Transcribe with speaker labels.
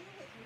Speaker 1: Schulich